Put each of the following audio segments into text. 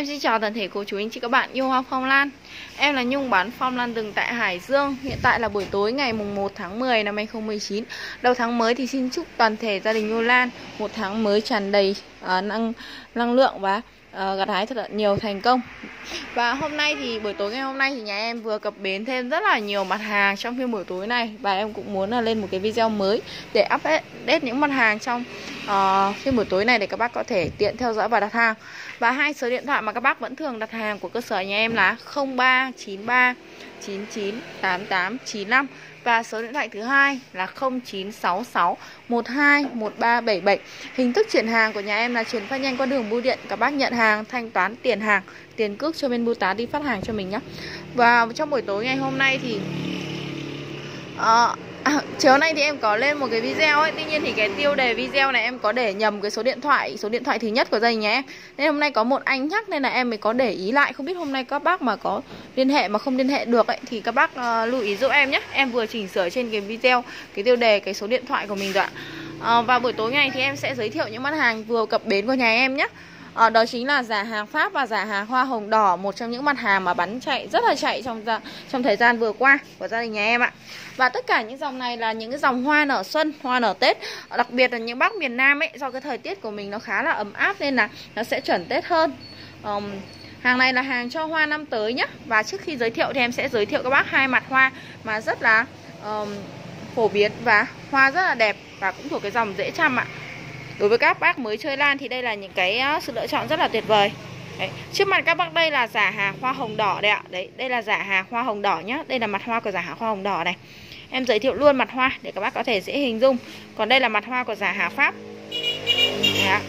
Em xin chào toàn thể cô chú anh chị các bạn yêu hoa phong lan. Em là Nhung bán phong lan rừng tại Hải Dương. Hiện tại là buổi tối ngày mùng 1 tháng 10 năm 2019 Đầu tháng mới thì xin chúc toàn thể gia đình yêu lan Một tháng mới tràn đầy uh, năng năng lượng và uh, gặt hái thật là nhiều thành công. Và hôm nay thì buổi tối ngày hôm nay thì nhà em vừa cập bến thêm rất là nhiều mặt hàng trong phiên buổi tối này. Và em cũng muốn là lên một cái video mới để update những mặt hàng trong uh, phiên buổi tối này để các bác có thể tiện theo dõi và đặt hàng. Và hai số điện thoại mà các bác vẫn thường đặt hàng của cơ sở nhà em là 0393 99 88 95 và số điện thoại thứ hai là 0966 12 1377. Hình thức chuyển hàng của nhà em là chuyển phát nhanh qua đường bưu điện. Các bác nhận hàng, thanh toán tiền hàng, tiền cước cho bên bưu tá đi phát hàng cho mình nhé. Và trong buổi tối ngày hôm nay thì uh, À, chiều nay thì em có lên một cái video ấy. Tuy nhiên thì cái tiêu đề video này em có để nhầm cái số điện thoại Số điện thoại thứ nhất của gia đình nhà em Nên hôm nay có một anh nhắc nên là em mới có để ý lại. Không biết hôm nay các bác mà có liên hệ mà không liên hệ được ấy Thì các bác uh, lưu ý giúp em nhé. Em vừa chỉnh sửa trên cái video Cái tiêu đề cái số điện thoại của mình rồi ạ. Ờ, uh, Và buổi tối ngày thì em sẽ giới thiệu những mặt hàng vừa cập bến của nhà em nhé à, đó chính là giả hàng Pháp và giả hàng hoa hồng đỏ một trong những mặt hàng mà bắn chạy rất là chạy trong trong thời gian vừa qua của gia đình nhà em ạ. Và tất cả những dòng này là những cái dòng hoa nở xuân hoa nở Tết đặc biệt là những bác miền Nam ấy do cái thời tiết của mình nó khá là ấm áp nên là nó sẽ chuẩn Tết hơn. Um, Hàng này là hàng cho hoa năm tới nhé Và trước khi giới thiệu thì em sẽ giới thiệu các bác hai mặt hoa Mà rất là um, phổ biến và hoa rất là đẹp Và cũng thuộc cái dòng dễ chăm ạ. Đối với các bác mới chơi lan thì đây là những cái ờ, sự lựa chọn rất là tuyệt vời. Đấy. Trước mặt các bác đây là giả hà hoa hồng đỏ đấy ạ. Đấy, đây là giả hà hoa hồng đỏ nhá. Đây là mặt hoa của giả hà hoa hồng đỏ này. Em giới thiệu luôn mặt hoa để các bác có thể dễ hình dung. Còn đây là mặt hoa của giả hà Pháp. Đấy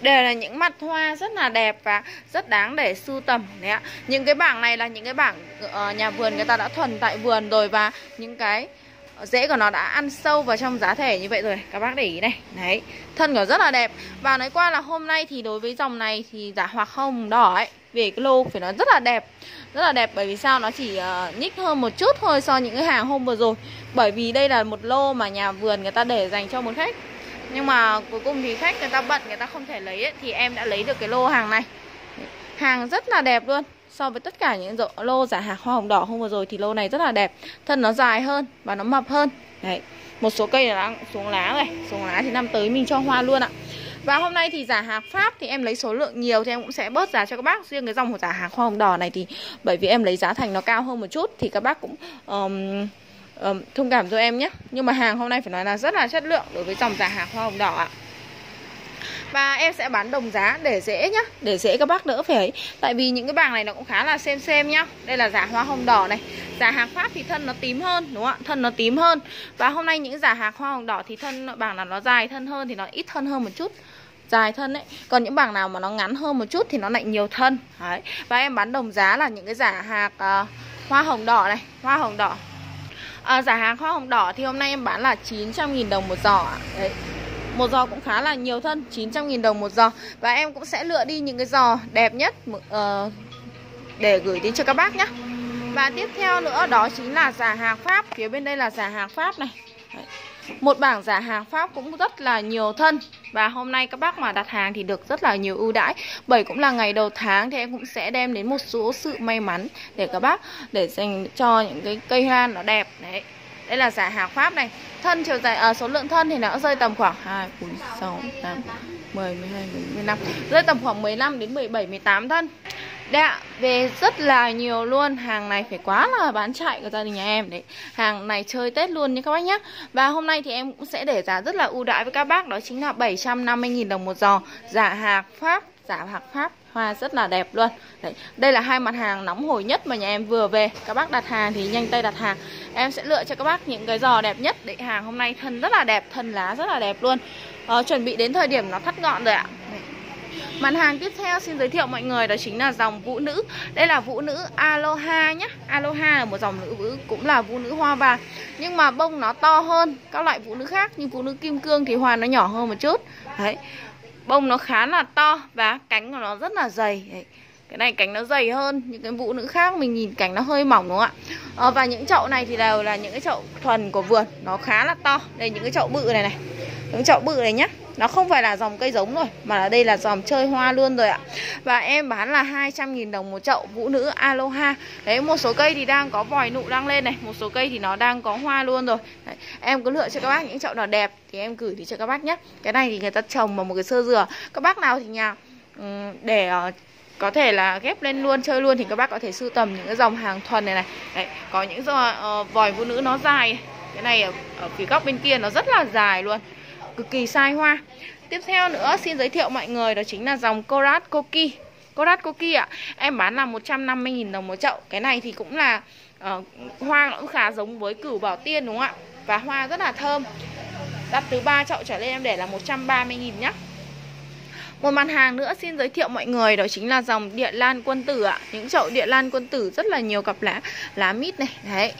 Đây là những mặt hoa rất là đẹp và rất đáng để sưu tầm đấy ạ. Những cái bảng này là những cái bảng ờ, nhà vườn người ta đã thuần tại vườn rồi và những cái rễ của nó đã ăn sâu vào trong giá thể như vậy rồi. Các bác để ý này. Đấy thân của rất là đẹp. Và nói qua là hôm nay thì đối với dòng này thì giả hoặc hồng đỏ ấy về cái lô phải nói rất là đẹp. Rất là đẹp bởi vì sao? Nó chỉ uh, nhích hơn một chút thôi so những cái hàng hôm vừa rồi. Bởi vì đây là một lô mà nhà vườn người ta để dành cho một khách. Nhưng mà cuối cùng thì khách người ta bận người ta không thể lấy ấy, thì em đã lấy được cái lô hàng này. Hàng rất là đẹp luôn so với tất cả những lô giả hạt hoa hồng đỏ hôm vừa rồi thì lô này rất là đẹp. Thân nó dài hơn và nó mập hơn. Đấy một số cây là đang xuống lá rồi. Xuống lá thì năm tới mình cho hoa luôn ạ. Và hôm nay thì giả hạt Pháp thì em lấy số lượng nhiều thì em cũng sẽ bớt giá cho các bác. Riêng cái dòng của giả hạt hoa hồng đỏ này thì bởi vì em lấy giá thành nó cao hơn một chút Thì các bác cũng um, um, thông cảm cho em nhé. Nhưng mà hàng hôm nay phải nói là rất là chất lượng đối với dòng giả hạt hoa hồng đỏ ạ và em sẽ bán đồng giá để dễ nhá Để dễ các bác đỡ phải ấy. Tại vì những cái bảng này nó cũng khá là xem xem nhá. Đây là giả hoa hồng đỏ này. Giả hàng Pháp thì thân nó tím hơn đúng không ạ? Thân nó tím hơn. Và hôm nay những giả hàng hoa hồng đỏ thì thân bảng là nó dài thân hơn Thì nó ít thân hơn một chút. Dài thân ấy. Còn những bảng nào mà nó ngắn hơn một chút thì nó lại nhiều thân. Đấy. Và em bán đồng giá là những cái giả hạt uh, ờ, hoa hồng đỏ này Hoa hồng đỏ. À, Giả hàng hoa hồng đỏ thì hôm nay em bán là 900.000 đồng một giỏ Đấy một giò cũng khá là nhiều thân 900.000 đồng một giò. Và em cũng sẽ lựa đi những cái giò đẹp nhất uh, Để gửi đến cho các bác nhé Và tiếp theo nữa đó chính là giả hàng Pháp. Phía bên đây là giả hàng Pháp này. Đấy. Một bảng giả hàng Pháp cũng rất là nhiều thân. Và hôm nay các bác mà đặt hàng thì được rất là nhiều ưu đãi. Bởi cũng là ngày đầu tháng thì em cũng sẽ đem đến một số sự may mắn Để các bác để dành cho những cái cây hoa nó đẹp. Đấy đây là giả hàng Pháp này. Thân chiều dài, à, số lượng thân thì nó rơi tầm khoảng 2, 4, 6, 8, 10, 12, 15 Rơi tầm khoảng 15 đến 17, 18 thân. Đã về rất là nhiều luôn. Hàng này phải quá là bán chạy của gia đình nhà em. Đấy Hàng này chơi Tết luôn nha các bác nhé Và hôm nay thì em cũng sẽ để giá rất là ưu đãi với các bác. Đó chính là 750.000 đồng một giò. Giả hạt Pháp, giả hạt Pháp. Hoa rất là đẹp luôn. Đấy, Đây là hai mặt hàng nóng hổi nhất mà nhà em vừa về. Các bác đặt hàng thì nhanh tay đặt hàng. Em sẽ lựa cho các bác những cái giò đẹp nhất. Để hàng hôm nay thân rất là đẹp Thân lá rất là đẹp luôn. Ờ, Chuẩn bị đến thời điểm nó thắt gọn rồi ạ. Mặt hàng tiếp theo xin giới thiệu mọi người đó chính là dòng vũ nữ. Đây là vũ nữ Aloha nhé Aloha là một dòng nữ vũ cũng là vũ nữ hoa vàng. Nhưng mà bông nó to hơn các loại vũ nữ khác. Như vũ nữ kim cương thì hoa nó nhỏ hơn một chút. Đấy. Bông nó khá là to và cánh của nó rất là dày. Đấy. Cái này cánh nó dày hơn Những cái vũ nữ khác mình nhìn cánh nó hơi mỏng đúng không ạ? À, Và những chậu này thì đều là những cái chậu thuần của vườn Nó khá là to. Đây những cái chậu bự này này. Những chậu bự này nhá nó không phải là dòng cây giống rồi mà là đây là dòng chơi hoa luôn rồi ạ. Và em bán là 200.000 đồng một chậu vũ nữ aloha. Đấy một số cây thì đang có vòi nụ đang lên này một số cây thì nó đang có hoa luôn rồi. Đấy, em cứ lựa cho các bác những chậu nào đẹp thì em gửi thì cho các bác nhé. Cái này thì người ta trồng vào một cái sơ dừa. Các bác nào thì nhà ừ, để ờ, có thể là ghép lên luôn chơi luôn thì các bác có thể sưu tầm những cái dòng hàng thuần này này. Đấy có những uh, vòi vũ nữ nó dài. Cái này ở, ở phía góc bên kia nó rất là dài luôn cực kỳ sai hoa. Tiếp theo nữa xin giới thiệu mọi người đó chính là dòng Korat Koki. Korat Koki ạ em bán là 150.000 đồng một chậu. Cái này thì cũng là uh, hoa nó cũng khá giống với cửu bảo tiên đúng không ạ? Và hoa rất là thơm. Đặt từ 3 chậu trở lên em để là 130.000 nhé một mặt hàng nữa xin giới thiệu mọi người đó chính là dòng địa lan quân tử ạ. Những chậu địa lan quân tử rất là nhiều cặp lá lá mít này. Đấy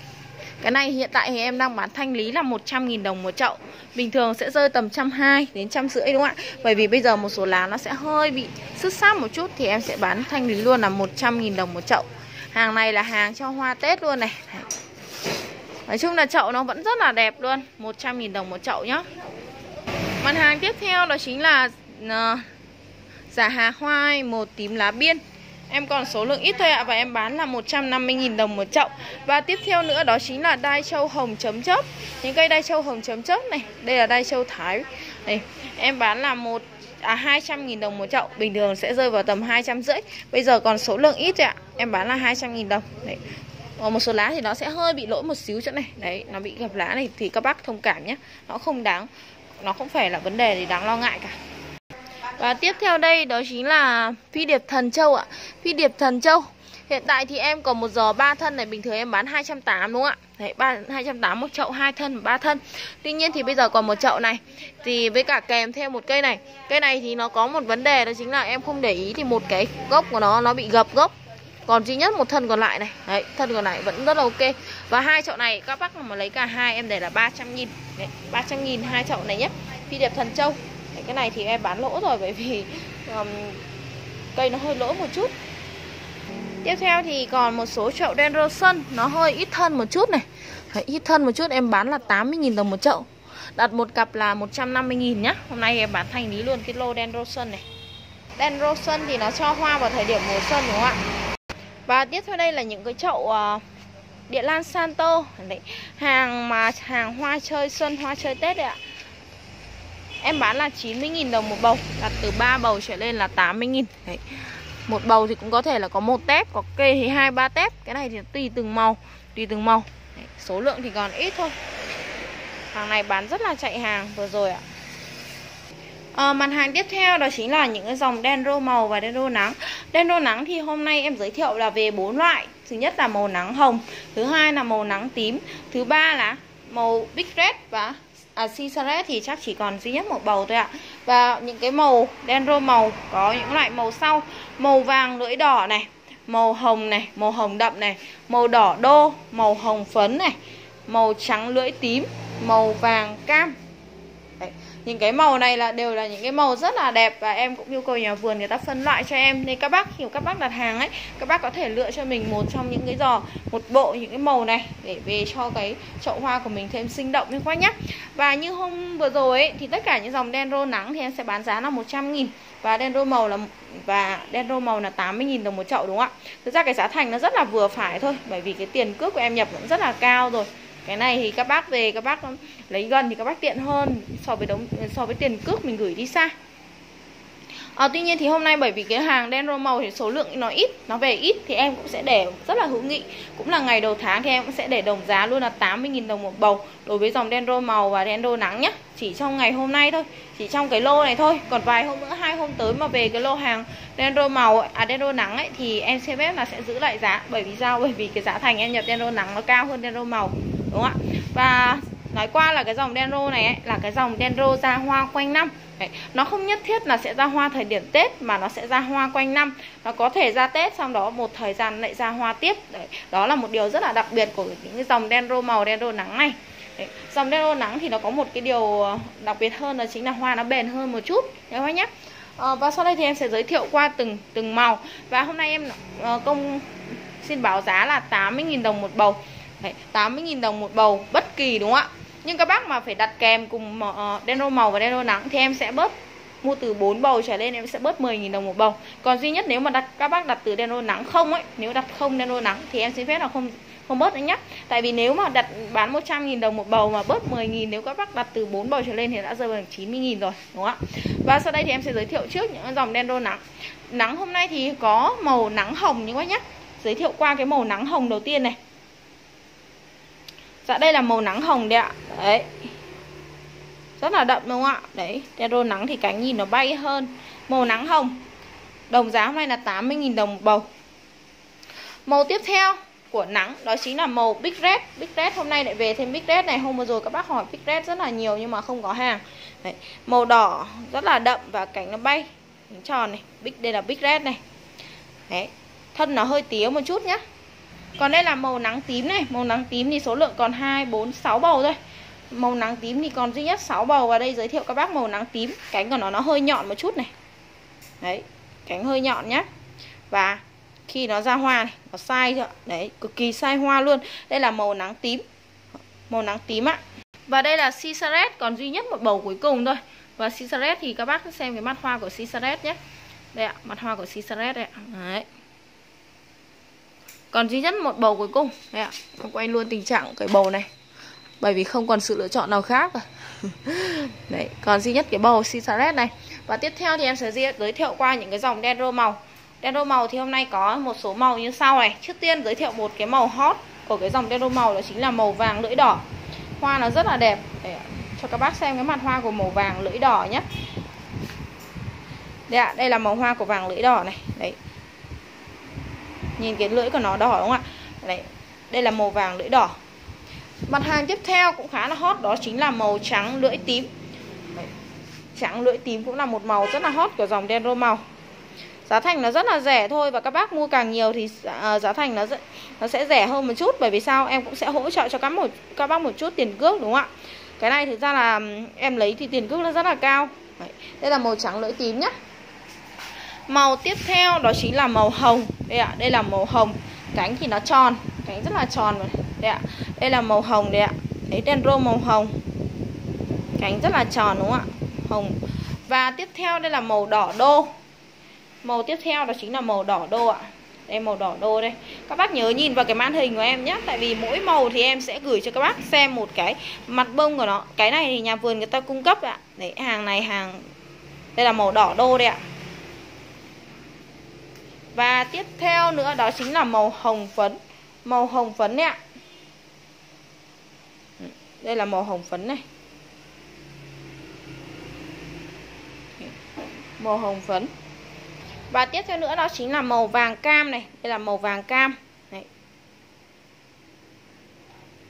cái này hiện tại thì em đang bán thanh lý là 100.000 đồng một chậu. Bình thường sẽ rơi tầm 120 đến trăm rưỡi đúng không ạ? Bởi vì bây giờ một số lá nó sẽ hơi bị sứt sát một chút Thì em sẽ bán thanh lý luôn là 100.000 đồng một chậu. Hàng này là hàng cho hoa Tết luôn này. Nói chung là chậu nó vẫn rất là đẹp luôn 100.000 đồng một chậu nhá. Mặt hàng tiếp theo đó chính là uh, Giả hà hoa một tím lá biên. Em còn số lượng ít thôi ạ Và em bán là 150.000 đồng một chậu. Và tiếp theo nữa đó chính là đai châu hồng chấm chớp. Những cây đai châu hồng chấm chớp này Đây là đai châu Thái. Này Em bán là một à 200.000 đồng một chậu. Bình thường sẽ rơi vào tầm 250 Bây giờ còn số lượng ít thôi ạ Em bán là 200.000 đồng. Đấy. Còn một số lá thì nó sẽ hơi bị lỗi một xíu chỗ này. Đấy, nó bị gặp lá này thì các bác thông cảm nhé. Nó không đáng Nó không phải là vấn đề gì đáng lo ngại cả và tiếp theo đây đó chính là phi điệp thần châu ạ. Phi điệp thần châu Hiện tại thì em còn một giò ba thân này Bình thường em bán 280 đúng không ạ? Đấy, 3, 280 một chậu hai thân ba thân. Tuy nhiên thì bây giờ còn một chậu này. Thì với cả kèm theo một cây này. Cây này thì nó có một vấn đề đó chính là em không để ý Thì một cái gốc của nó nó bị gập gốc. Còn duy nhất một thân còn lại này. Đấy, thân còn lại vẫn rất là ok. Và hai chậu này các bác mà lấy cả hai em để là 300 nghìn. Đấy, 300 nghìn hai chậu này nhé. Phi điệp thần châu cái này thì em bán lỗ rồi bởi vì um, cây nó hơi lỗ một chút. Tiếp theo thì còn một số chậu đen rô sân Nó hơi ít thân một chút này. Đấy, Ít thân một chút em bán là 80.000 đồng một chậu. Đặt một cặp là 150.000 nhá. Hôm nay em bán thành lý luôn cái lô đen rô sân này. Đen rô sân thì nó cho hoa vào thời điểm mùa xuân đúng không ạ? Và tiếp theo đây là những cái chậu ờ, uh, địa Lan Santo. Đấy, Hàng mà hàng hoa chơi xuân, hoa chơi Tết đấy ạ. Em bán là 90.000 đồng một bầu Đặt từ 3 bầu trở lên là 80.000 Đấy. Một bầu thì cũng có thể là có một tép Có kê thì hai ba tép. Cái này thì tùy từng màu Tùy từng màu. Đấy. Số lượng thì còn ít thôi. Hàng này bán rất là chạy hàng vừa rồi ạ. Ờ, à, mặt hàng tiếp theo đó chính là những cái dòng đen rô màu và đen rô nắng. Đen rô nắng thì hôm nay em giới thiệu là về bốn loại. Thứ nhất là màu nắng hồng Thứ hai là màu nắng tím Thứ ba là màu big red và à, Cisaret thì chắc chỉ còn duy nhất một bầu thôi ạ. Và những cái màu đen rô màu có những loại màu sau. Màu vàng lưỡi đỏ này Màu hồng này, màu hồng đậm này Màu đỏ đô, màu hồng phấn này Màu trắng lưỡi tím Màu vàng cam những cái màu này là đều là những cái màu rất là đẹp và em cũng yêu cầu nhà vườn người ta phân loại cho em. Nên các bác hiểu các bác đặt hàng ấy các bác có thể lựa cho mình một trong những cái giò một bộ những cái màu này để về cho cái chậu hoa của mình thêm sinh động hơn quá nhé và như hôm vừa rồi ấy, thì tất cả những dòng đen rô nắng thì em sẽ bán giá là 100 nghìn. Và đen rô màu là và đen rô màu là 80.000 đồng một chậu đúng không ạ? Thực ra cái giá thành nó rất là vừa phải thôi Bởi vì cái tiền cước của em nhập cũng rất là cao rồi cái này thì các bác về, các bác lấy gần thì các bác tiện hơn so với đống, so với tiền cước mình gửi đi xa. À, tuy nhiên thì hôm nay bởi vì cái hàng đen rô màu thì số lượng nó ít Nó về ít thì em cũng sẽ để rất là hữu nghị Cũng là ngày đầu tháng thì em cũng sẽ để đồng giá luôn là 80.000 đồng một bầu Đối với dòng đen rô màu và đen rô nắng nhé Chỉ trong ngày hôm nay thôi Chỉ trong cái lô này thôi Còn vài hôm nữa, hai hôm tới mà về cái lô hàng đen rô màu À đen rô nắng ấy thì em sẽ phép là sẽ giữ lại giá Bởi vì sao? Bởi vì cái giá thành em nhập đen rô nắng nó cao hơn đen rô màu Đúng không ạ? Và nói qua là cái dòng dendro này ấy, là cái dòng dendro ra hoa quanh năm Đấy. Nó không nhất thiết là sẽ ra hoa thời điểm Tết mà nó sẽ ra hoa quanh năm Nó có thể ra Tết xong đó một thời gian lại ra hoa tiếp Đấy. Đó là một điều rất là đặc biệt của những cái dòng dendro màu dendro nắng này Đấy. Dòng dendro nắng thì nó có một cái điều ờ, đặc biệt hơn đó chính là hoa nó bền hơn một chút Nhớ các nhé à, Và sau đây thì em sẽ giới thiệu qua từng từng màu Và hôm nay em uh, công xin báo giá là 80.000 đồng một bầu Đấy, 80.000 đồng một bầu bất kỳ đúng không ạ nhưng các bác mà phải đặt kèm cùng đen ờ, màu và đen nắng thì em sẽ bớt mua từ 4 bầu trở lên, em sẽ bớt 10.000 đồng một bầu. Còn duy nhất nếu mà đặt, các bác đặt từ đen nắng không ấy, nếu đặt không đen nắng thì em xin phép là không không bớt nữa nhé tại vì nếu mà đặt bán 100.000 đồng một bầu mà bớt 10.000 nếu các bác đặt từ 4 bầu trở lên thì đã rơi vào 90.000 rồi, đúng không ạ? Và sau đây thì em sẽ giới thiệu trước những dòng đen đô nắng. Nắng hôm nay thì có màu nắng hồng như các nhé giới thiệu qua cái màu nắng hồng đầu tiên này dạ đây là màu nắng hồng đấy ạ. Đấy. Rất là đậm đúng không ạ? Đấy đen nắng thì cánh nhìn nó bay hơn. Màu nắng hồng. Đồng giá hôm nay là 80.000 đồng một bầu. Màu tiếp theo của nắng đó chính là màu Big Red. Big Red hôm nay lại về thêm Big Red này. Hôm vừa rồi các bác hỏi Big Red rất là nhiều nhưng mà không có hàng. Đấy, màu đỏ rất là đậm và cánh nó bay. Cánh tròn này. Big đây là Big Red này. Đấy, thân nó hơi tía một chút nhá còn đây là màu nắng tím này. Màu nắng tím thì số lượng còn 2, 4, 6 bầu thôi. Màu nắng tím thì còn duy nhất 6 bầu. Và đây giới thiệu các bác màu nắng tím. Cánh của nó nó hơi nhọn một chút này. Đấy cánh hơi nhọn nhá. Và khi nó ra hoa này nó sai chưa? Đấy cực kỳ sai hoa luôn. Đây là màu nắng tím. Màu nắng tím ạ. Và đây là Cisaret còn duy nhất một bầu cuối cùng thôi. Và Cisaret thì các bác xem cái mặt hoa của Cisaret nhé. Đây ạ mặt hoa của Cisaret đây ạ. Đấy còn duy nhất một bầu cuối cùng. Đây ạ à, quay luôn tình trạng cái bầu này. Bởi vì không còn sự lựa chọn nào khác. Rồi đấy còn duy nhất cái bầu Cisaret này. Và tiếp theo thì em sẽ giới thiệu qua những cái dòng đen rô màu. Đen rô màu thì hôm nay có một số màu như sau này. Trước tiên giới thiệu một cái màu hot của cái dòng đen rô màu đó chính là màu vàng lưỡi đỏ. Hoa nó rất là đẹp. Để cho các bác xem cái mặt hoa của màu vàng lưỡi đỏ nhé. Đây ạ, đây là màu hoa của vàng lưỡi đỏ này. Đấy Nhìn cái lưỡi của nó đỏ đúng không ạ? Đấy, đây là màu vàng lưỡi đỏ. Mặt hàng tiếp theo cũng khá là hot Đó chính là màu trắng lưỡi tím. Đấy. Trắng lưỡi tím cũng là một màu rất là hot của dòng đen rô màu. Giá thành nó rất là rẻ thôi và các bác mua càng nhiều thì à, giá thành nó nó sẽ rẻ hơn một chút bởi vì sao? Em cũng sẽ hỗ trợ cho các một các bác một chút tiền cước đúng không ạ? Cái này thực ra là em lấy thì tiền cước nó rất là cao. Đấy. đây là màu trắng lưỡi tím nhá màu tiếp theo đó chính là màu hồng. Đây ạ, đây là màu hồng. Cánh thì nó tròn. Cánh rất là tròn rồi. Đây ạ, đây là màu hồng đây ạ. Đấy đen rô màu hồng. Cánh rất là tròn đúng không ạ? Hồng. Và tiếp theo đây là màu đỏ đô. Màu tiếp theo đó chính là màu đỏ đô ạ. Đây, màu đỏ đô đây. Các bác nhớ nhìn vào cái màn hình của em nhé. Tại vì mỗi màu thì em sẽ gửi cho các bác xem một cái mặt bông của nó. Cái này thì nhà vườn người ta cung cấp ạ. Đấy, hàng này, hàng. Đây là màu đỏ đô đây ạ. Và tiếp theo nữa đó chính là màu hồng phấn. Màu hồng phấn đấy ạ. Đây là màu hồng phấn này. Màu hồng phấn. Và tiếp theo nữa đó chính là màu vàng cam này. Đây là màu vàng cam. Đấy.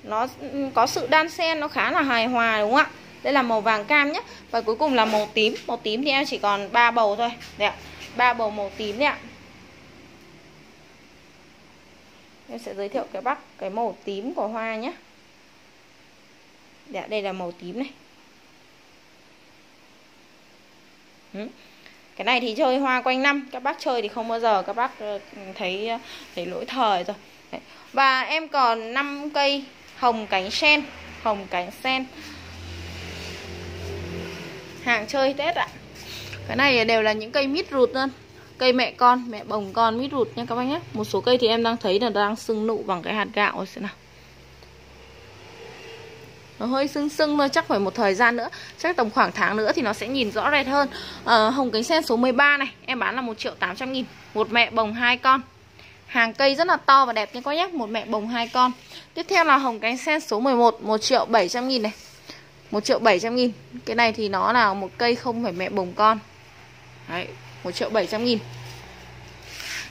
Nó ừ, có sự đan xen, nó khá là hài hòa, đúng không ạ? Đây là màu vàng cam nhé Và cuối cùng là màu tím. Màu tím thì em chỉ còn 3 bầu thôi. Đây ạ. Ba bầu màu tím đấy ạ. Em sẽ giới thiệu cái bắc cái màu tím của hoa nhé. Dạ, đây là màu tím này. Ừ. Cái này thì chơi hoa quanh năm, các bác chơi thì không bao giờ các bác ờ, thấy ờ, thấy lỗi thời rồi. Đấy. và em còn 5 cây hồng cánh sen, hồng cánh sen. Hàng chơi tết ạ. Cái này đều là những cây mít rụt luôn cây mẹ con mẹ bồng con mít rụt nha các bác nhé. Một số cây thì em đang thấy là đang sưng nụ bằng cái hạt gạo rồi xem nào. Nó hơi sưng sưng thôi chắc phải một thời gian nữa chắc tầm khoảng tháng nữa thì nó sẽ nhìn rõ rệt hơn. À, hồng cánh sen số 13 này em bán là 1 triệu 800 nghìn. Một mẹ bồng hai con. Hàng cây rất là to và đẹp nha các nhé. Một mẹ bồng hai con. Tiếp theo là hồng cánh sen số 11 1 triệu 700 nghìn này. 1 triệu 700 nghìn. Cái này thì nó là một cây không phải mẹ bồng con. Đấy, 1 triệu 700 nghìn.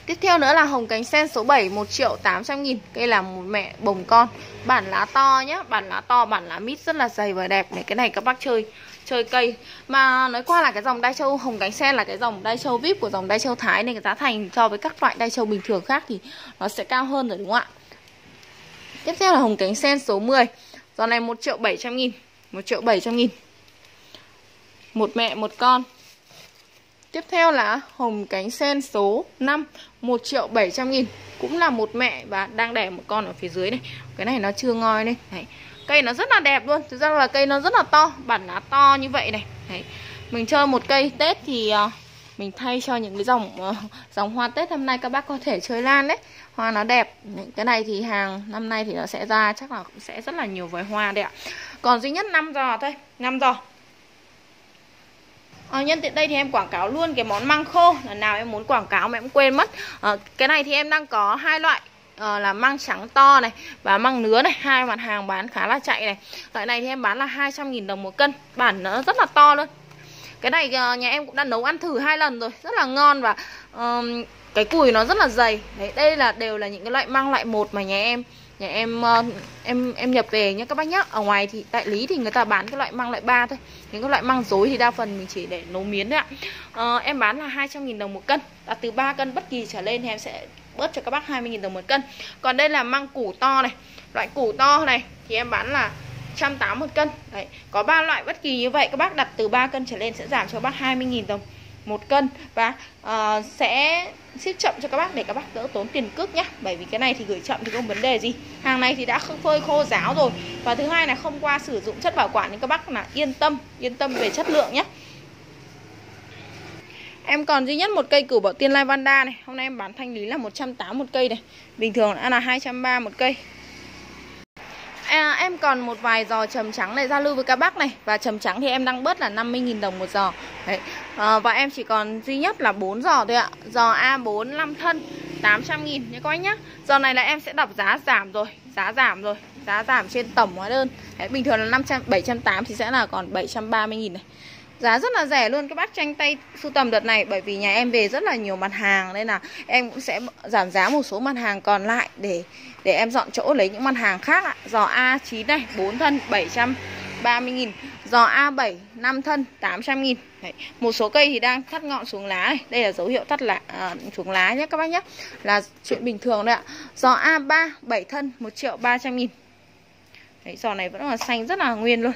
Tiếp theo nữa là hồng cánh sen số 7 1 triệu 800 nghìn. Cây là một mẹ bồng con. Bản lá to nhá Bản lá to, bản lá mít rất là dày và đẹp này Cái này các bác chơi chơi cây. Mà nói qua là cái dòng đai châu hồng cánh sen là cái dòng đai châu VIP của dòng đai châu Thái Nên cái giá thành so với các loại đai châu bình thường khác thì nó sẽ cao hơn rồi đúng không ạ? Tiếp theo là hồng cánh sen số 10 Dòng này 1 triệu 700 nghìn 1 triệu 700 nghìn. Một mẹ một con. Tiếp theo là hồng cánh sen số 5 1 triệu 700 nghìn. Cũng là một mẹ và đang đẻ một con ở phía dưới này Cái này nó chưa ngoi đây. Đấy. Cây nó rất là đẹp luôn. Thực ra là cây nó rất là to. Bản lá to như vậy này. Đấy. Mình chơi một cây Tết thì uh, mình thay cho những cái dòng uh, dòng hoa Tết năm nay các bác có thể chơi lan đấy. Hoa nó đẹp. Cái này thì hàng năm nay thì nó sẽ ra chắc là cũng sẽ rất là nhiều vòi hoa đấy ạ. Còn duy nhất 5 giò thôi. 5 giò. À, nhân tiện đây thì em quảng cáo luôn cái món măng khô. Lần nào em muốn quảng cáo mà em quên mất. À, cái này thì em đang có hai loại. À, là măng trắng to này và măng nứa này. Hai mặt hàng bán khá là chạy này. Loại này thì em bán là 200.000 đồng một cân. Bản nó rất là to luôn. Cái này nhà em cũng đã nấu ăn thử hai lần rồi. Rất là ngon và um, cái cùi nó rất là dày. Đấy đây là đều là những cái loại măng loại một mà nhà em nhà em ờ, em em nhập về nhé các bác nhá. Ở ngoài thì đại lý thì người ta bán cái loại măng loại ba thôi. Những cái loại măng dối thì đa phần mình chỉ để nấu miến đấy ạ. À, em bán là 200.000 đồng một cân. Là từ 3 cân bất kỳ trở lên thì em sẽ bớt cho các bác 20.000 đồng một cân. Còn đây là măng củ to này. Loại củ to này thì em bán là 180 một cân. Đấy có ba loại bất kỳ như vậy. Các bác đặt từ 3 cân trở lên sẽ giảm cho bác 20.000 đồng một cân. Và uh, sẽ ship chậm cho các bác để các bác đỡ tốn tiền cước nhé bởi vì cái này thì gửi chậm thì không vấn đề gì. Hàng này thì đã phơi khô ráo rồi. Và thứ hai là không qua sử dụng chất bảo quản nên các bác là yên tâm yên tâm về chất lượng nhé Em còn duy nhất một cây cửu bảo tiên lavanda này. Hôm nay em bán thanh lý là 180 một cây này. Bình thường là 230 một cây. À, Em còn một vài giò trầm trắng này giao lưu với các bác này. Và trầm trắng thì em đang bớt là 50.000 đồng một giò. Đấy. Ờ, à, Và em chỉ còn duy nhất là 4 giò thôi ạ. Giò A4 5 thân 800 nghìn. Nhé các anh nhá. Giò này là em sẽ đọc giá giảm rồi. Giá giảm rồi. Giá giảm trên tổng hóa đơn. Đấy, Bình thường là 500, 780 thì sẽ là còn 730 nghìn này. Giá rất là rẻ luôn. Các bác tranh tay sưu tầm đợt này Bởi vì nhà em về rất là nhiều mặt hàng Nên là em cũng sẽ giảm giá một số mặt hàng còn lại Để để em dọn chỗ lấy những mặt hàng khác ạ. Giò A9 này 4 thân 730 nghìn. Giò A7 5 thân 800 nghìn. Đấy. Một số cây thì đang thắt ngọn xuống lá này. Đây là dấu hiệu thắt lá, à, xuống lá nhé các bác nhé. Là chuyện bình thường đấy ạ. Giò A3 7 thân 1 triệu 300 nghìn. Đấy, giò này vẫn là xanh rất là nguyên luôn.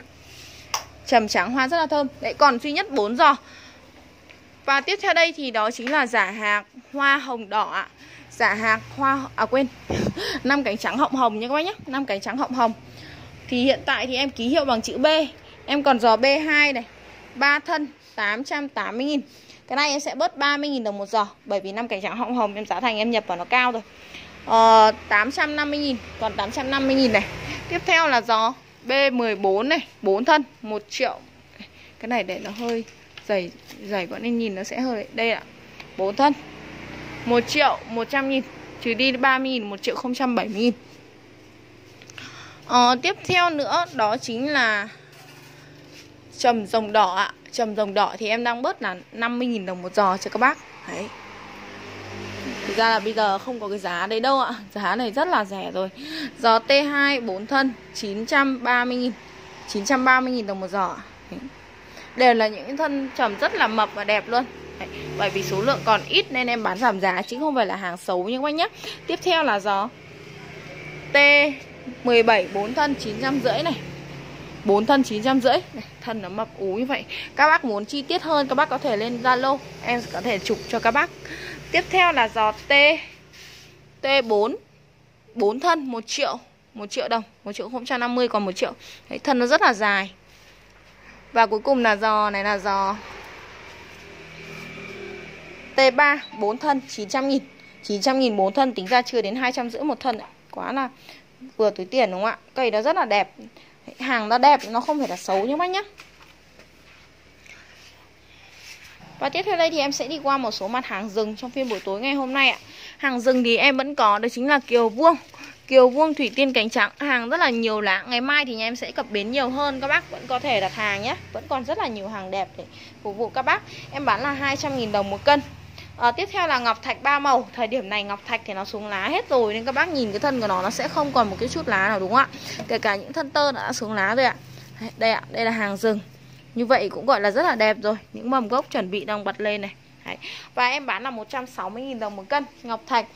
Trầm trắng hoa rất là thơm. Đấy còn duy nhất 4 giò. Và tiếp theo đây thì đó chính là giả hạc hoa hồng đỏ ạ. Giả hạc hoa, à quên. Năm cánh trắng họng hồng nha các bác nhé. Năm cánh trắng họng hồng. Thì hiện tại thì em ký hiệu bằng chữ B. Em còn giò B2 này. 3 thân 880 nghìn. Cái này em sẽ bớt 30 nghìn đồng một giò Bởi vì năm cánh trắng họng hồng em giá thành em nhập vào nó cao rồi. Ờ, 850 nghìn Còn 850 nghìn này. Tiếp theo là giò B14 này 4 thân 1 triệu. Cái này để nó hơi dày dày bọn nên nhìn nó sẽ hơi Đây ạ. 4 thân 1 triệu 100 nghìn Trừ đi 30 nghìn 1 triệu 070 nghìn. Ờ, Tiếp theo nữa đó chính là Trầm rồng đỏ ạ. Trầm rồng đỏ thì em đang bớt là 50.000 đồng một giò cho các bác. Đấy. Thực ra là bây giờ không có cái giá đấy đâu ạ. Giá này rất là rẻ rồi. Giò T2 4 thân 930.000 930.000 đồng một giò Đều là những thân trầm rất là mập và đẹp luôn. Đấy, Bởi vì số lượng còn ít nên em bán giảm giá Chứ không phải là hàng xấu như các bác nhé. Tiếp theo là giò T17 4 thân 950 này. 4 thân 950 Thân nó mập ú như vậy. Các bác muốn chi tiết hơn Các bác có thể lên Zalo. Em có thể chụp cho các bác. Tiếp theo là giò T T4 4 thân 1 triệu. 1 triệu đồng. 1 triệu 050 còn 1 triệu. Đấy, Thân nó rất là dài. Và cuối cùng là giò này là giò T3 4 thân 900 nghìn. 900 nghìn 4 thân tính ra chưa đến 250 một thân ạ. Quá là vừa túi tiền đúng không ạ? Cây nó rất là đẹp. Hàng nó đẹp nó không phải là xấu nhé bác nhé Và tiếp theo đây thì em sẽ đi qua một số mặt hàng rừng trong phiên buổi tối ngày hôm nay ạ. Hàng rừng thì em vẫn có, đó chính là kiều vuông. Kiều vuông thủy tiên cánh trắng, hàng rất là nhiều lá. Ngày mai thì nhà em sẽ cập bến nhiều hơn, các bác vẫn có thể đặt hàng nhé. Vẫn còn rất là nhiều hàng đẹp để phục vụ các bác. Em bán là 200.000 đồng một cân. À, tiếp theo là ngọc thạch ba màu. Thời điểm này ngọc thạch thì nó xuống lá hết rồi Nên các bác nhìn cái thân của nó nó sẽ không còn một cái chút lá nào đúng không ạ? Kể cả những thân tơ đã xuống lá rồi ạ. Đây ạ, đây là hàng rừng. Như vậy cũng gọi là rất là đẹp rồi. Những mầm gốc chuẩn bị đang bật lên này. Đấy. Và em bán là 160.000 đồng một cân Ngọc thạch.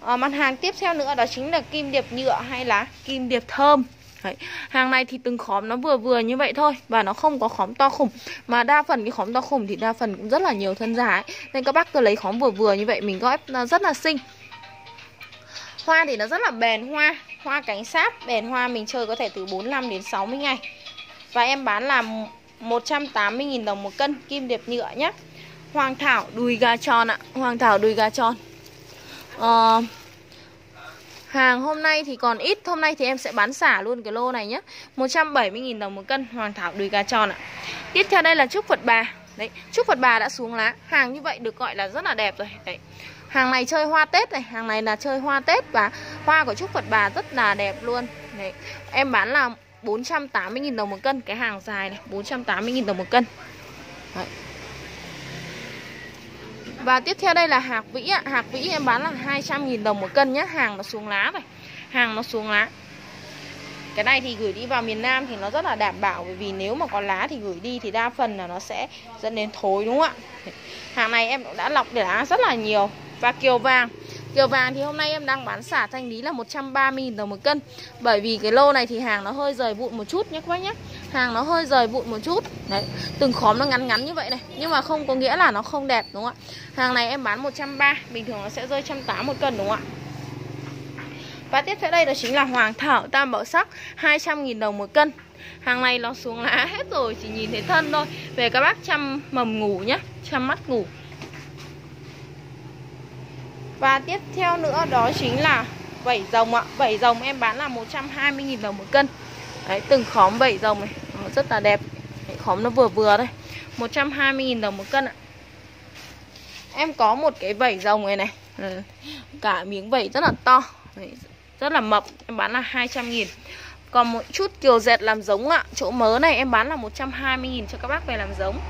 À, Mặt hàng tiếp theo nữa đó chính là kim điệp nhựa hay là kim điệp thơm. Đấy. Hàng này thì từng khóm nó vừa vừa như vậy thôi Và nó không có khóm to khủng Mà đa phần cái khóm to khủng thì đa phần cũng rất là nhiều thân giá ấy. Nên các bác cứ lấy khóm vừa vừa như vậy Mình góp rất là xinh Hoa thì nó rất là bền hoa Hoa cánh sáp bền hoa mình chơi có thể từ 45 đến 60 ngày Và em bán là 180.000 đồng một cân Kim điệp nhựa nhé Hoàng thảo đùi gà tròn ạ Hoàng thảo đùi gà tròn uh, Hàng hôm nay thì còn ít Hôm nay thì em sẽ bán xả luôn cái lô này nhé 170.000 đồng một cân Hoàng thảo đùi gà tròn ạ Tiếp theo đây là trúc Phật bà Đấy, trúc Phật bà đã xuống lá Hàng như vậy được gọi là rất là đẹp rồi Đấy. Hàng này chơi hoa Tết này Hàng này là chơi hoa Tết Và hoa của trúc Phật bà rất là đẹp luôn Đấy. Em bán là 480.000 đồng một cân Cái hàng dài này 480.000 đồng một cân Đấy. Và tiếp theo đây là hạt vĩ ạ. Hạt vĩ em bán là 200.000 đồng một cân nhé Hàng nó xuống lá này. Hàng nó xuống lá. Cái này thì gửi đi vào miền Nam thì nó rất là đảm bảo, Bởi vì nếu mà có lá thì gửi đi thì đa phần là nó sẽ dẫn đến thối, đúng không ạ? Hàng này em cũng đã lọc để lá rất là nhiều. Và kiều vàng. Kiều vàng thì hôm nay em đang bán xả thanh lý là 130.000 đồng một cân. Bởi vì cái lô này thì hàng nó hơi rời vụn một chút nhé các bác nhé. Hàng nó hơi rời vụn một chút. Đấy, từng khóm nó ngắn ngắn như vậy này. Nhưng mà không có nghĩa là nó không đẹp đúng không ạ? Hàng này em bán 130 Bình thường nó sẽ rơi 180 một cân đúng không ạ? Và tiếp theo đây đó chính là hoàng thảo tam bảo sắc 200.000 đồng một cân. Hàng này nó xuống lá hết rồi Chỉ nhìn thấy thân thôi. Về các bác chăm mầm ngủ nhé Chăm mắt ngủ. Và tiếp theo nữa đó chính là vảy rồng ạ. Vảy rồng em bán là 120.000 đồng một cân. Đấy từng khóm vảy rồng này Nó rất là đẹp. Đấy, Khóm nó vừa vừa đây 120.000 đồng một cân ạ. Em có một cái vảy rồng này này. Ừ, Cả miếng vảy rất là to. Đấy, rất là mập. Em bán là 200 nghìn. Còn một chút kiều dẹt làm giống ạ. Chỗ mớ này em bán là 120 nghìn cho các bác về làm giống.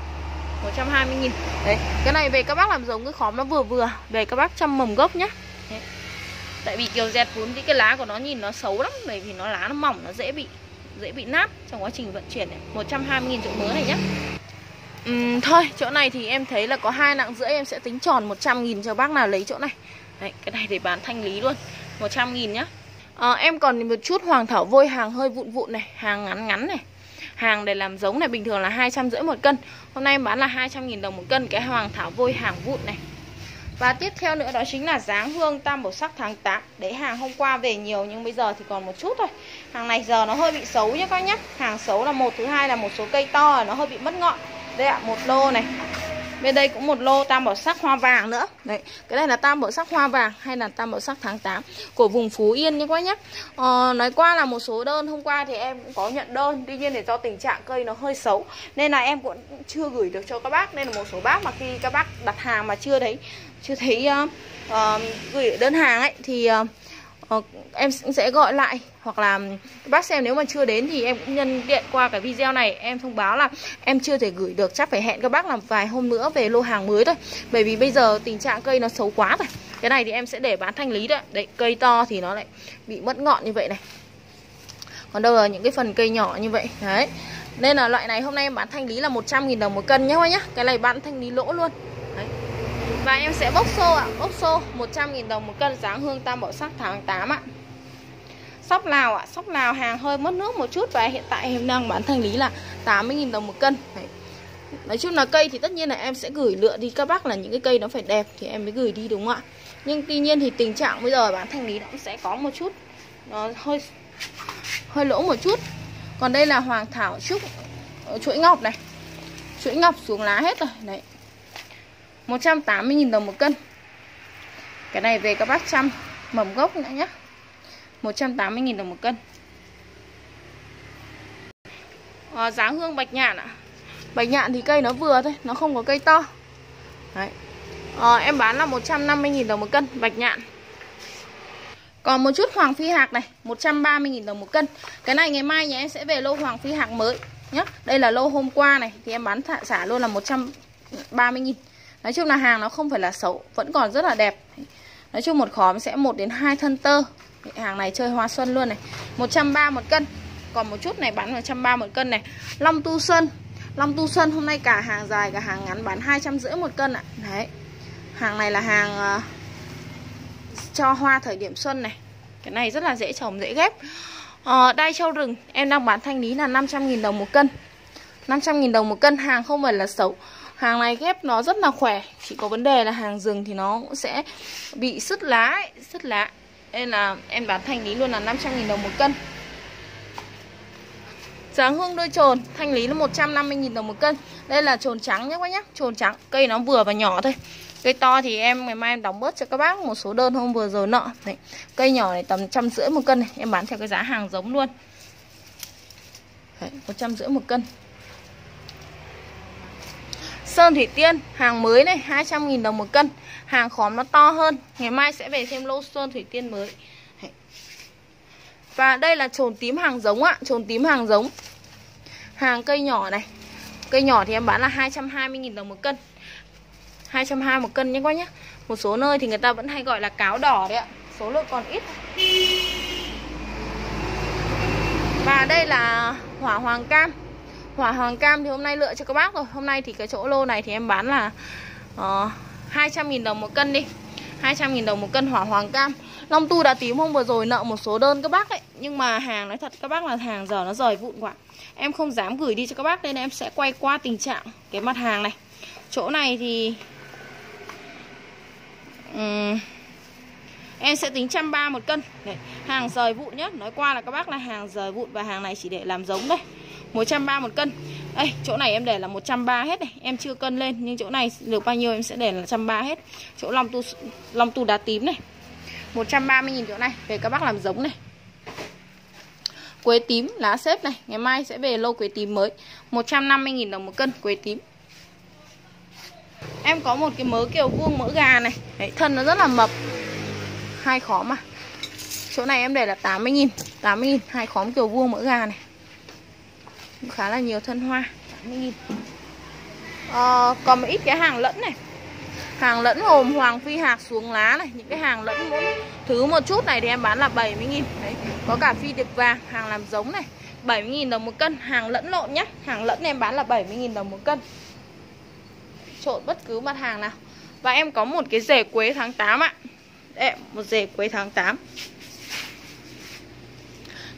120 nghìn. Đấy cái này về các bác làm giống cái khóm nó vừa vừa. Về các bác chăm mầm gốc nhá. Đấy. tại vì kiều dẹt vốn cái lá của nó nhìn nó xấu lắm bởi vì nó lá nó mỏng nó dễ bị dễ bị nát trong quá trình vận chuyển này. 120 nghìn chỗ mớ này nhá. Uhm, thôi chỗ này thì em thấy là có hai nặng rưỡi em sẽ tính tròn 100 nghìn cho bác nào lấy chỗ này. Đấy, cái này để bán thanh lý luôn. 100 nghìn nhá. À, Em còn một chút hoàng thảo vôi hàng hơi vụn vụn này Hàng ngắn ngắn này. Hàng để làm giống này bình thường là hai trăm rưỡi một cân. Hôm nay em bán là 200 nghìn đồng một cân Cái hoàng thảo vôi hàng vụn này và tiếp theo nữa đó chính là dáng hương tam bổ sắc tháng 8 Đấy hàng hôm qua về nhiều nhưng bây giờ thì còn một chút thôi. Hàng này giờ nó hơi bị xấu nhá các nhá. Hàng xấu là một thứ hai là một số cây to nó hơi bị mất ngọn. Đây ạ một lô này. Bên đây cũng một lô tam bảo sắc hoa vàng nữa. Đấy, cái này là tam bảo sắc hoa vàng hay là tam bảo sắc tháng 8 của vùng Phú Yên nhé các nhé ờ, Nói qua là một số đơn hôm qua thì em cũng có nhận đơn. Tuy nhiên thì do tình trạng cây nó hơi xấu Nên là em cũng chưa gửi được cho các bác. Nên là một số bác mà khi các bác đặt hàng mà chưa thấy chưa thấy uh, uh, gửi đơn hàng ấy thì uh, em sẽ gọi lại hoặc là bác xem nếu mà chưa đến thì em cũng nhân điện qua cái video này. Em thông báo là em chưa thể gửi được chắc phải hẹn các bác làm vài hôm nữa về lô hàng mới thôi. Bởi vì bây giờ tình trạng cây nó xấu quá rồi cái này thì em sẽ để bán thanh lý đấy đấy cây to thì nó lại bị mất ngọn như vậy này. Còn đâu là những cái phần cây nhỏ như vậy. Đấy. Nên là loại này hôm nay em bán thanh lý là 100.000 đồng một cân nhé nhá cái này bán thanh lý lỗ luôn. Và em sẽ bốc xô ạ. Bốc xô 100.000 đồng một cân Dáng hương tam bảo sắc tháng 8 ạ. Sóc Lào ạ. Sóc Lào hàng hơi mất nước một chút Và hiện tại em đang bán thanh lý là 80.000 đồng một cân. Đấy. Nói chung là cây thì tất nhiên là em sẽ gửi lựa đi các bác là những cái cây nó phải đẹp Thì em mới gửi đi, đúng không ạ? Nhưng tuy nhiên thì tình trạng bây giờ bán thanh lý nó cũng sẽ có một chút. Nó hơi hơi lỗ một chút. Còn đây là Hoàng Thảo Trúc ờ, chuỗi ngọc này. Chuỗi ngọc xuống lá hết rồi. Đấy. 180.000 đồng một cân. Cái này về các bác chăm mầm gốc nữa nhé 180.000 đồng một cân. À, Giá hương bạch nhạn ạ. À. Bạch nhạn thì cây nó vừa thôi Nó không có cây to. Đấy. À, Em bán là 150.000 đồng một cân Bạch nhạn. Còn một chút hoàng phi hạc này 130.000 đồng một cân. Cái này ngày mai nhà em sẽ về lô hoàng phi hạc mới nhé Đây là lô hôm qua này Thì em bán xả luôn là 130.000 Nói chung là hàng nó không phải là xấu Vẫn còn rất là đẹp. Nói chung một khóm sẽ 1 đến 2 thân tơ. Hàng này chơi hoa xuân luôn này. 130 một cân. Còn một chút này bán 130 một cân này. Long tu xuân Long tu xuân hôm nay cả hàng dài cả hàng ngắn bán 250 một cân ạ. Đấy. Hàng này là hàng uh, cho hoa thời điểm xuân này. Cái này rất là dễ trồng dễ ghép. Uh, Đai châu rừng. Em đang bán thanh lý là 500.000 đồng một cân. 500.000 đồng một cân hàng không phải là xấu. Hàng này ghép nó rất là khỏe. Chỉ có vấn đề là hàng rừng thì nó cũng sẽ bị sứt lá ấy, Sứt lá. Nên là em bán thanh lý luôn là 500.000 đồng một cân. Dáng hương đôi trồn Thanh lý là 150.000 đồng một cân. Đây là trồn trắng nhé các bác nhé. Trồn trắng Cây nó vừa và nhỏ thôi. Cây to thì em ngày mai em đóng bớt cho các bác một số đơn hôm vừa rồi nợ Đấy. Cây nhỏ này tầm trăm rưỡi một cân này. Em bán theo cái giá hàng giống luôn. Một trăm rưỡi một cân. Sơn Thủy Tiên, hàng mới này 200.000 đồng một cân. Hàng khóm nó to hơn, Ngày mai sẽ về thêm lô Sơn Thủy Tiên mới. Và đây là trồn tím hàng giống ạ, Trồn tím hàng giống. Hàng cây nhỏ này. Cây nhỏ thì em bán là 220.000 đồng một cân. 220 một cân nhé các nhé. Một số nơi thì người ta vẫn hay gọi là cáo đỏ đấy ạ. Số lượng còn ít. Và đây là hỏa hoàng cam. Hỏa hoàng cam thì hôm nay lựa cho các bác rồi. Hôm nay thì cái chỗ lô này thì em bán là ờ, uh, 200.000 đồng một cân đi. 200.000 đồng một cân hỏa hoàng cam. Long tu đã tím hôm vừa rồi nợ một số đơn các bác ấy. Nhưng mà hàng nói thật các bác là hàng giờ nó rời vụn quá. Em không dám gửi đi cho các bác Nên em sẽ quay qua tình trạng cái mặt hàng này. Chỗ này thì um, Em sẽ tính trăm ba một cân. Đấy, Hàng rời vụn nhá. Nói qua là các bác là hàng rời vụn Và hàng này chỉ để làm giống đây 130 một cân. Đây chỗ này em để là 130 hết này. Em chưa cân lên Nhưng chỗ này được bao nhiêu em sẽ để là 130 hết. Chỗ long tu, long tu đá tím này. 130.000 chỗ này Về các bác làm giống này. Quế tím lá xếp này. Ngày mai sẽ về lô quế tím mới. 150.000 đồng một cân quế tím. Em có một cái mớ kiểu vuông mỡ gà này. Đấy, Thân nó rất là mập. Hai khóm mà Chỗ này em để là 80.000 80.000 hai khóm kiểu vuông mỡ gà này khá là nhiều thân hoa. 80 000 à, còn một ít cái hàng lẫn này. Hàng lẫn gồm hoàng phi hạt xuống lá này. Những cái hàng lẫn mỗi thứ một chút này thì em bán là 70 000 đấy có cả phi điệp vàng hàng làm giống này 70 000 đồng một cân. Hàng lẫn lộn nhá hàng lẫn em bán là 70 000 đồng một cân. Trộn bất cứ mặt hàng nào. Và em có một cái rể quế tháng 8 ạ. Đây, một rể quế tháng 8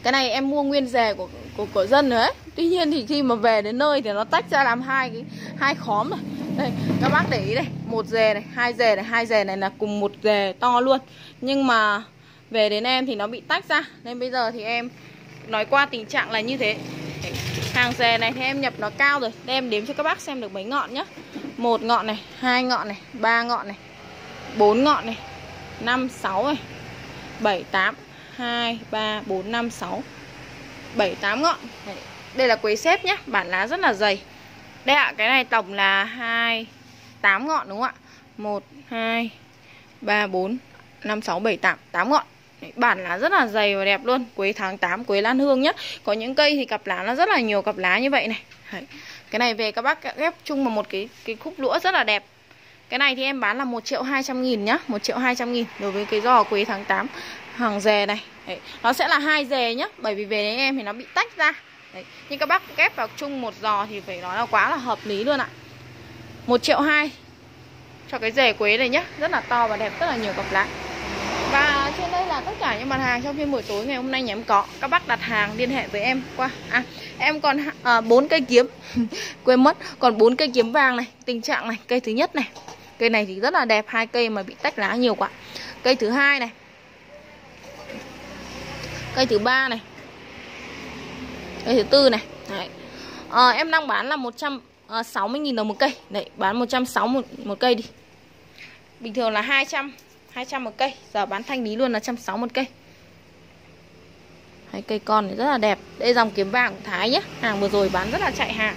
cái này em mua nguyên rể của của, của dân nữa ấy tuy nhiên thì khi mà về đến nơi thì nó tách ra làm hai cái, hai khóm rồi đây, các bác để ý đây, một dề này, hai dề này, hai dề này là cùng một dề to luôn. Nhưng mà về đến em thì nó bị tách ra. Nên bây giờ thì em nói qua tình trạng là như thế. Hàng dề này thì em nhập nó cao rồi. Để em đếm cho các bác xem được mấy ngọn nhá. Một ngọn này, hai ngọn này, ba ngọn này, bốn ngọn này, năm, sáu này, bảy, tám. Hai, ba, bốn, năm, sáu. 7 8 ngọn. Đây là quế xếp nhá, bản lá rất là dày. Đây ạ, cái này tổng là 2 8 ngọn đúng không ạ? 1 2 3 4 5 6 7 8 8 ngọn. Bản lá rất là dày và đẹp luôn Quế tháng 8, quế lan hương nhá Có những cây thì cặp lá nó rất là nhiều cặp lá như vậy này Đấy. Cái này về các bác ghép chung vào một cái cái khúc lũa rất là đẹp Cái này thì em bán là 1 triệu 200 nghìn nhá 1 triệu 200 nghìn đối với cái giò quế tháng 8 Hàng dề này Đấy. Nó sẽ là hai dề nhá Bởi vì về đến em thì nó bị tách ra Đấy. Nhưng các bác ghép vào chung một giò thì phải nói là quá là hợp lý luôn ạ. 1 triệu 2 Cho cái rể quế này nhá Rất là to và đẹp, rất là nhiều cặp lá và trên đây là tất cả những mặt hàng trong phiên buổi tối ngày hôm nay nhà em có Các bác đặt hàng liên hệ với em qua. À em còn à, 4 cây kiếm. Quên mất Còn 4 cây kiếm vàng này Tình trạng này Cây thứ nhất này. Cây này thì rất là đẹp hai cây mà bị tách lá nhiều quá. Cây thứ hai này. Cây thứ ba này cây thứ tư này. Đấy. À, em đang bán là 160.000 ờ, đồng một cây. Đấy, bán 160 một, một cây đi. Bình thường là 200 200 một cây. Giờ bán thanh lý luôn là 160 một cây. Hai cây con này rất là đẹp. Đây dòng kiếm vàng của Thái nhé Hàng vừa rồi bán rất là chạy hàng.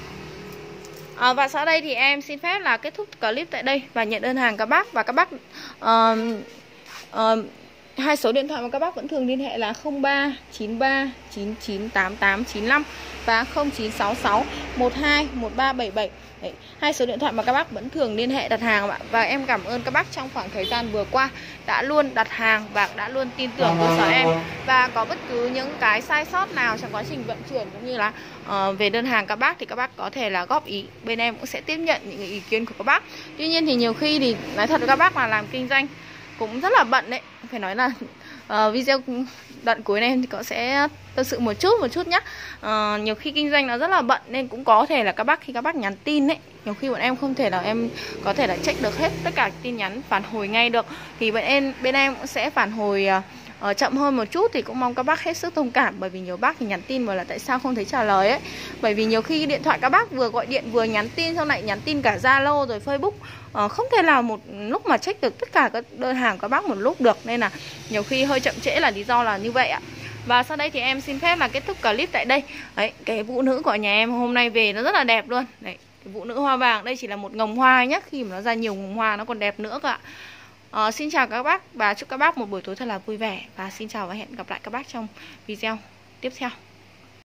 À, Và sau đây thì em xin phép là kết thúc clip tại đây Và nhận đơn hàng các bác. Và các bác uh, uh, hai số điện thoại mà các bác vẫn thường liên hệ là 0393 998895 và 0966 12 1377 Đấy, hai số điện thoại mà các bác vẫn thường liên hệ đặt hàng ạ. Và em cảm ơn các bác trong khoảng thời gian vừa qua đã luôn đặt hàng và đã luôn tin tưởng cơ sở em. Và có bất cứ những cái sai sót nào trong quá trình vận chuyển cũng như là uh, về đơn hàng các bác thì các bác có thể là góp ý. Bên em cũng sẽ tiếp nhận những ý kiến của các bác. Tuy nhiên thì nhiều khi thì nói thật với các bác là làm kinh doanh cũng rất là bận đấy phải nói là uh, video đoạn cuối này thì có sẽ tâm sự một chút một chút nhá. Uh, nhiều khi kinh doanh nó rất là bận nên cũng có thể là các bác khi các bác nhắn tin đấy nhiều khi bọn em không thể nào em có thể là check được hết tất cả tin nhắn phản hồi ngay được. Thì bọn em bên em cũng sẽ phản hồi uh, uh, chậm hơn một chút thì cũng mong các bác hết sức thông cảm bởi vì nhiều bác thì nhắn tin bảo là tại sao không thấy trả lời ấy. Bởi vì nhiều khi điện thoại các bác vừa gọi điện vừa nhắn tin xong lại nhắn tin cả zalo rồi facebook. Uh, không thể nào một lúc mà check được tất cả các đơn hàng các bác một lúc được nên là nhiều khi hơi chậm trễ là lý do là như vậy ạ. Và sau đây thì em xin phép là kết thúc clip tại đây. Đấy, cái vũ nữ của nhà em hôm nay về nó rất là đẹp luôn. Đấy, cái vũ nữ hoa vàng đây chỉ là một ngồng hoa nhé Khi mà nó ra nhiều ngồng hoa nó còn đẹp nữa cả à, Xin chào các bác và chúc các bác một buổi tối thật là vui vẻ Và xin chào và hẹn gặp lại các bác trong video tiếp theo.